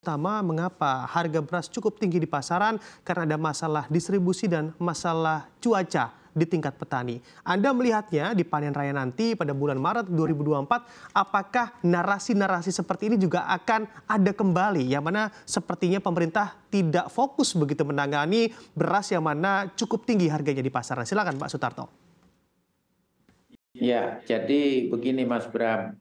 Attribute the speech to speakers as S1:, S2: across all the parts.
S1: Pertama, mengapa harga beras cukup tinggi di pasaran? Karena ada masalah distribusi dan masalah cuaca di tingkat petani. Anda melihatnya di panen raya nanti pada bulan Maret 2024, apakah narasi-narasi seperti ini juga akan ada kembali? Yang mana sepertinya pemerintah tidak fokus begitu menangani beras yang mana cukup tinggi harganya di pasaran. Silakan Pak Sutarto.
S2: Ya, jadi begini Mas Bram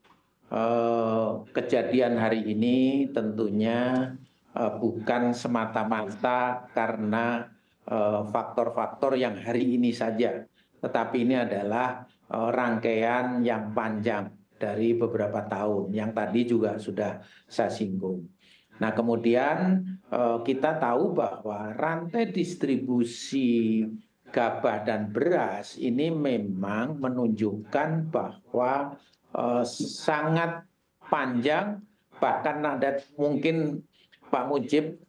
S2: kejadian hari ini tentunya eh, bukan semata-mata karena eh, faktor-faktor yang hari ini saja, tetapi ini adalah rangkaian yang panjang dari beberapa tahun yang tadi juga sudah saya singgung. Nah, kemudian kita tahu bahwa rantai distribusi gabah dan beras ini memang menunjukkan bahwa sangat panjang bahkan ada mungkin Pak Mujib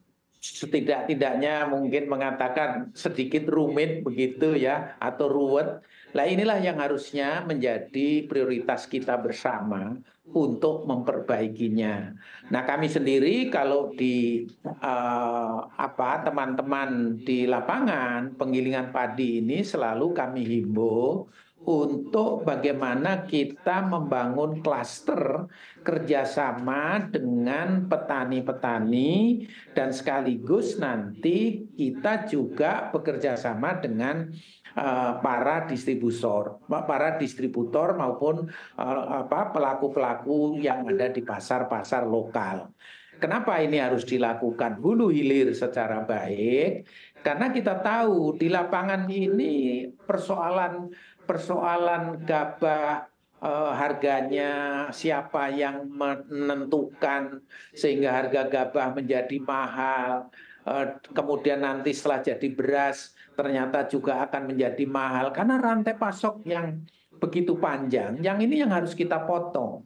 S2: setidak-tidaknya mungkin mengatakan sedikit rumit begitu ya atau ruwet. Nah inilah yang harusnya menjadi prioritas kita bersama untuk memperbaikinya. Nah kami sendiri kalau di uh, apa teman-teman di lapangan penggilingan padi ini selalu kami himbau untuk bagaimana kita membangun klaster kerjasama dengan petani-petani dan sekaligus nanti kita juga bekerja sama dengan uh, para distributor, para distributor maupun uh, apa pelaku-pelaku yang ada di pasar-pasar lokal. Kenapa ini harus dilakukan hulu hilir secara baik? Karena kita tahu di lapangan ini persoalan persoalan gabah eh, harganya siapa yang menentukan sehingga harga gabah menjadi mahal eh, kemudian nanti setelah jadi beras ternyata juga akan menjadi mahal. Karena rantai pasok yang begitu panjang yang ini yang harus kita potong.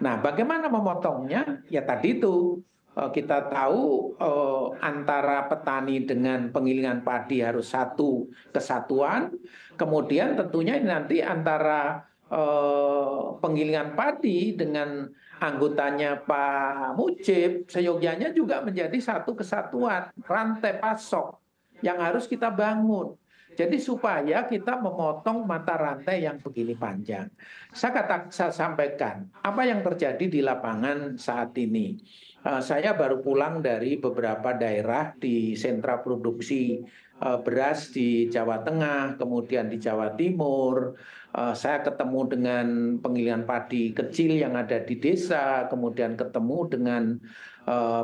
S2: Nah bagaimana memotongnya? Ya tadi itu kita tahu eh, antara petani dengan penggilingan padi harus satu kesatuan. Kemudian tentunya nanti antara eh, penggilingan padi dengan anggotanya Pak Mujib, seyogyanya juga menjadi satu kesatuan rantai pasok yang harus kita bangun. Jadi supaya kita memotong mata rantai yang begini panjang. Saya kata saya sampaikan apa yang terjadi di lapangan saat ini. Eh, saya baru pulang dari beberapa daerah di sentra produksi eh, beras di Jawa Tengah, kemudian di Jawa Timur. Eh, saya ketemu dengan penggilingan padi kecil yang ada di desa, kemudian ketemu dengan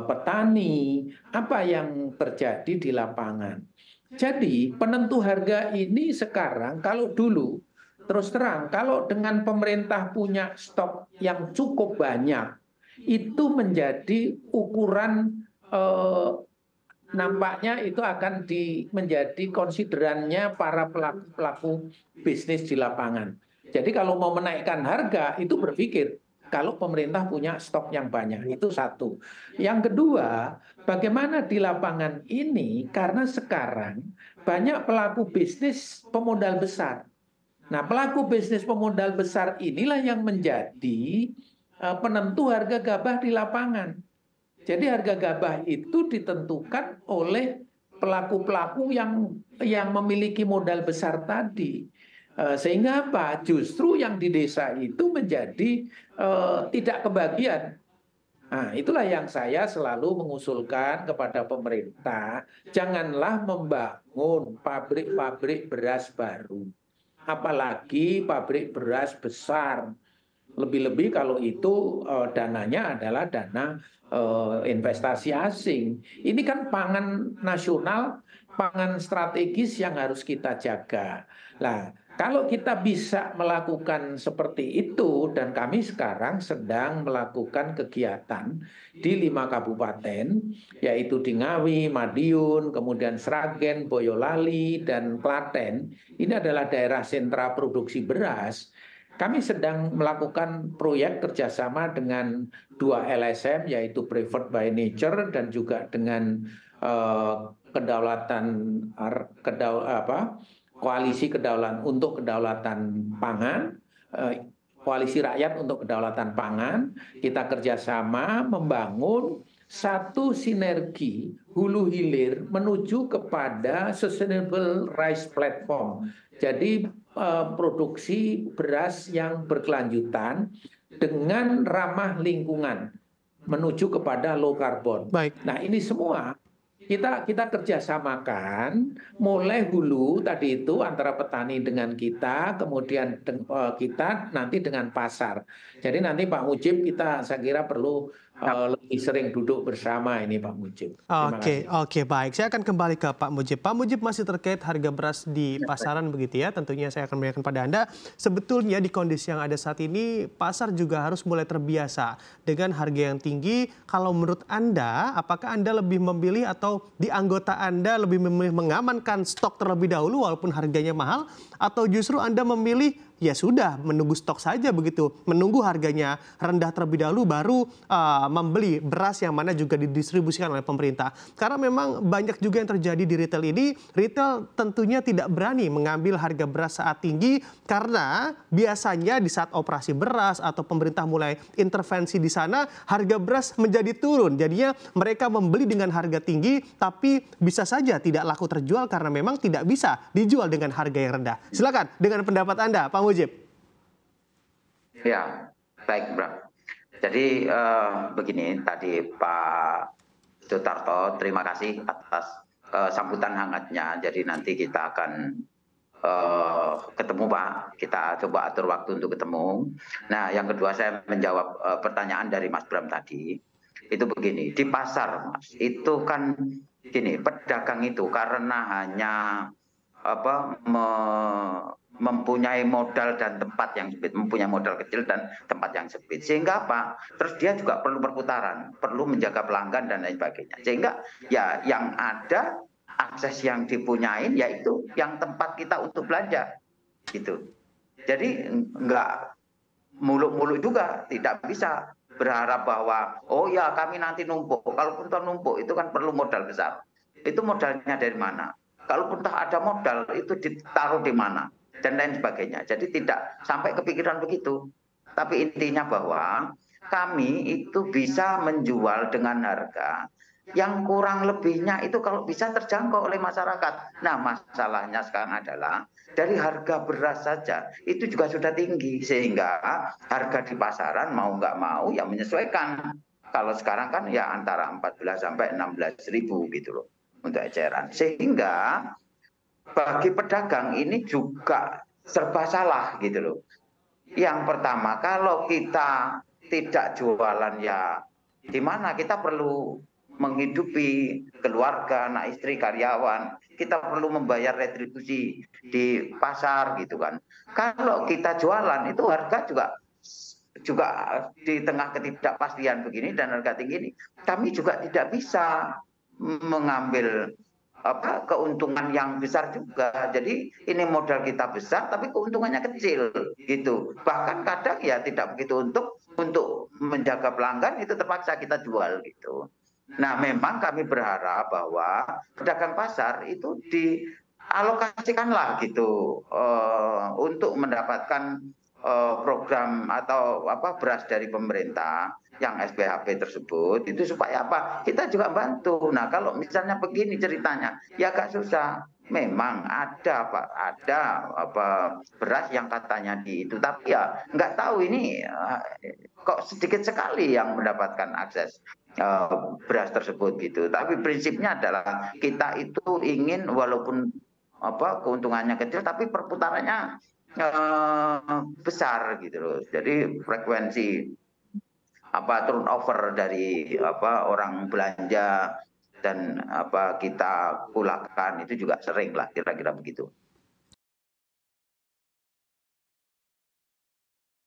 S2: petani. Apa yang terjadi di lapangan? Jadi penentu harga ini sekarang kalau dulu terus terang kalau dengan pemerintah punya stok yang cukup banyak itu menjadi ukuran eh, nampaknya itu akan di, menjadi konsiderannya para pelaku-pelaku bisnis di lapangan. Jadi kalau mau menaikkan harga itu berpikir kalau pemerintah punya stok yang banyak itu satu. Yang kedua, bagaimana di lapangan ini karena sekarang banyak pelaku bisnis pemodal besar. Nah, pelaku bisnis pemodal besar inilah yang menjadi Eh, penentu harga gabah di lapangan. Jadi harga gabah itu ditentukan oleh pelaku-pelaku yang yang memiliki modal besar tadi. Eh, sehingga apa? Justru yang di desa itu menjadi uh, tidak kebagian. Nah, itulah yang saya selalu mengusulkan kepada pemerintah, janganlah membangun pabrik-pabrik beras baru. Apalagi pabrik beras besar lebih-lebih kalau itu uh, dananya adalah dana uh, investasi asing. Ini kan pangan nasional, pangan strategis yang harus kita jaga. Nah, kalau kita bisa melakukan seperti itu dan kami sekarang sedang melakukan kegiatan di lima kabupaten yaitu di Ngawi, Madiun, kemudian Sragen, Boyolali dan Klaten. Ini adalah daerah sentra produksi beras kami sedang melakukan proyek kerjasama dengan dua LSM yaitu Preferred by Nature dan juga dengan uh, kedaulatan kedaul, apa koalisi kedaulatan untuk kedaulatan pangan uh, koalisi rakyat untuk kedaulatan pangan kita kerjasama membangun satu sinergi hulu hilir menuju kepada sustainable rice platform. Jadi eh, produksi beras yang berkelanjutan dengan ramah lingkungan menuju kepada low carbon.
S1: Baik.
S2: Nah, ini semua kita kita kerjasamakan mulai hulu tadi itu antara petani dengan kita, kemudian eh, kita nanti dengan pasar. Jadi nanti Pak Mujib kita saya kira perlu uh, sering duduk bersama ini Pak Mujib.
S1: Oke, oke baik. Saya akan kembali ke Pak Mujib. Pak Mujib masih terkait harga beras di ya, pasaran begitu ya. Tentunya saya akan berikan pada Anda. Sebetulnya di kondisi yang ada saat ini, pasar juga harus mulai terbiasa dengan harga yang tinggi. Kalau menurut Anda, apakah Anda lebih memilih atau di anggota Anda lebih memilih mengamankan stok terlebih dahulu walaupun harganya mahal? Atau justru Anda memilih ya sudah menunggu stok saja begitu, menunggu harganya rendah terlebih dahulu baru uh, membeli beras yang mana juga didistribusikan oleh pemerintah. Karena memang banyak juga yang terjadi di retail ini, retail tentunya tidak berani mengambil harga beras saat tinggi karena biasanya di saat operasi beras atau pemerintah mulai intervensi di sana, harga beras menjadi turun. Jadinya mereka membeli dengan harga tinggi tapi bisa saja tidak laku terjual karena memang tidak bisa dijual dengan harga yang rendah. Silakan dengan pendapat Anda, Pak Mujib.
S3: Ya, baik, Bro. Jadi uh, begini tadi Pak Sutarto, terima kasih atas uh, sambutan hangatnya. Jadi nanti kita akan uh, ketemu Pak. Kita coba atur waktu untuk ketemu. Nah, yang kedua saya menjawab uh, pertanyaan dari Mas Bram tadi. Itu begini, di pasar Mas, itu kan gini, pedagang itu karena hanya apa me, mempunyai modal dan tempat yang sempit, mempunyai modal kecil dan tempat yang sempit. Sehingga apa? Terus dia juga perlu perputaran, perlu menjaga pelanggan dan lain sebagainya. Sehingga ya yang ada akses yang dipunyain yaitu yang tempat kita untuk belanja. Gitu. Jadi enggak muluk-muluk juga, tidak bisa berharap bahwa oh ya kami nanti numpuk. Kalaupun toh numpuk itu kan perlu modal besar. Itu modalnya dari mana? Kalaupun toh ada modal itu ditaruh di mana? Dan lain sebagainya. Jadi tidak sampai kepikiran begitu. Tapi intinya bahwa kami itu bisa menjual dengan harga yang kurang lebihnya itu kalau bisa terjangkau oleh masyarakat. Nah masalahnya sekarang adalah dari harga beras saja itu juga sudah tinggi sehingga harga di pasaran mau nggak mau ya menyesuaikan. Kalau sekarang kan ya antara 14 sampai 16 ribu gitu loh untuk eceran. Sehingga bagi pedagang ini juga serba salah gitu loh. Yang pertama, kalau kita tidak jualan ya di mana kita perlu menghidupi keluarga, anak istri, karyawan. Kita perlu membayar retribusi di pasar gitu kan. Kalau kita jualan itu harga juga juga di tengah ketidakpastian begini dan harga tinggi ini, kami juga tidak bisa mengambil apa keuntungan yang besar juga. Jadi ini modal kita besar tapi keuntungannya kecil gitu. Bahkan kadang ya tidak begitu untuk untuk menjaga pelanggan itu terpaksa kita jual gitu. Nah, memang kami berharap bahwa pedagang pasar itu dialokasikanlah gitu uh, untuk mendapatkan uh, program atau apa beras dari pemerintah yang SPHP tersebut itu supaya apa? Kita juga bantu. Nah kalau misalnya begini ceritanya, ya agak susah. Memang ada pak, ada apa beras yang katanya di itu, tapi ya nggak tahu ini eh, kok sedikit sekali yang mendapatkan akses uh, beras tersebut gitu. Tapi prinsipnya adalah kita itu ingin walaupun apa keuntungannya kecil, tapi perputarannya uh, besar gitu loh. Jadi frekuensi apa turnover dari apa orang belanja dan apa kita kulakan itu juga sering lah kira-kira begitu.